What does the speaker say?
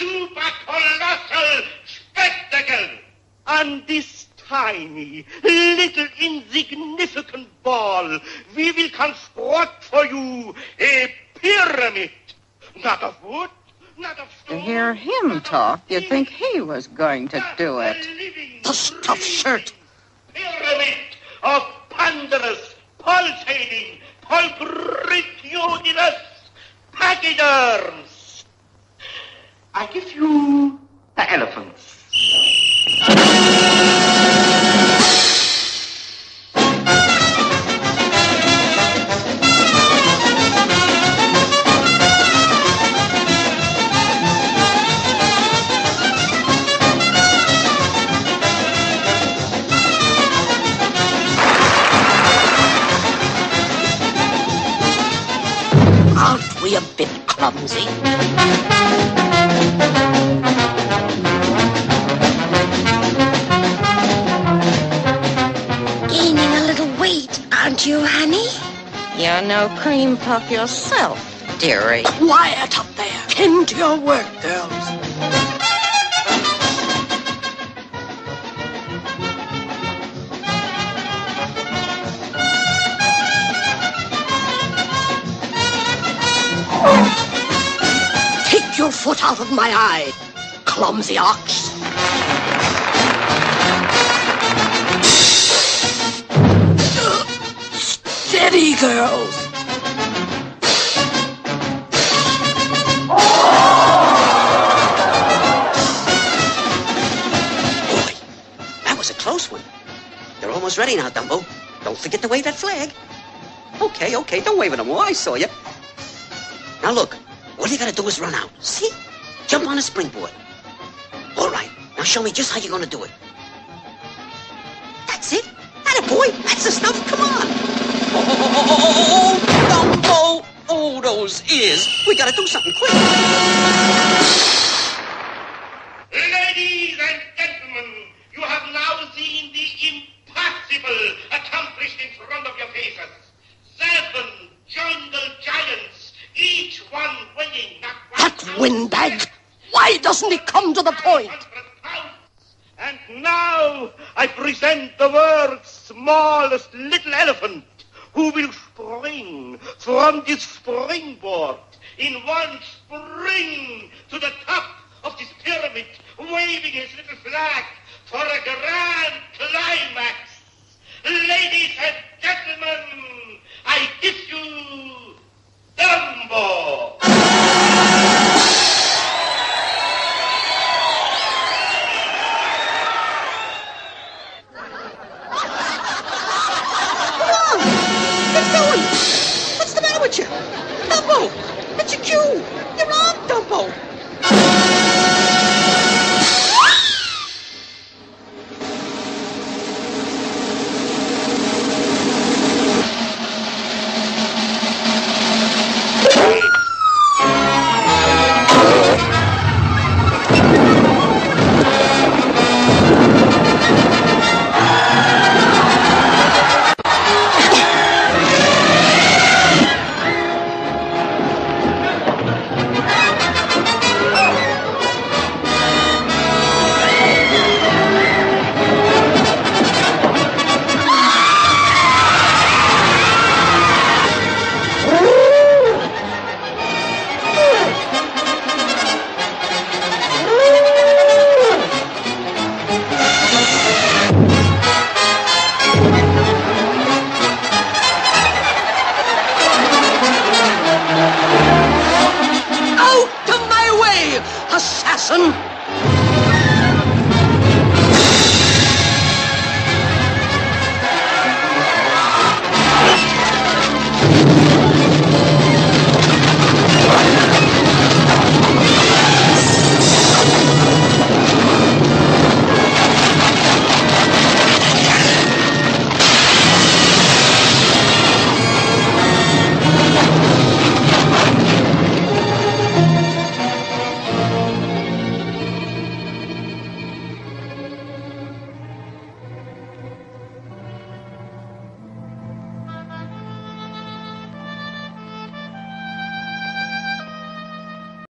super colossal spectacle. And this tiny, little insignificant ball, we will construct for you a pyramid. Not of wood, not of stone. To hear him talk, you'd think he was going to do it. The stuff shirt. Pyramid of ponderous, pulsating, pulchritudinous pachyderms. I give you the elephants. Bit clumsy? Gaining a little weight, aren't you, honey? You're no cream puff yourself, dearie. Quiet up there. Tend to your work, girls. Take your foot out of my eye, clumsy ox. Steady, girls. Boy, that was a close one. They're almost ready now, Dumbo. Don't forget to wave that flag. Okay, okay, don't wave it no more. I saw you. Now look, all you gotta do is run out. See? Jump on a springboard. All right, now show me just how you're gonna do it. That's it. That a boy. That's the stuff. Come on. Oh, Dumbo. Oh, those ears. We gotta do something quick. Ladies and gentlemen, you have now seen the impossible accomplished in front of your faces. Seven jungle giants, each one weighing not one That windbag. Why doesn't he come to the point? And now I present the world's smallest little elephant who will spring from this springboard in one spring to the top of this pyramid, waving his little flag Dumbo! It's a You're arm, Dumbo!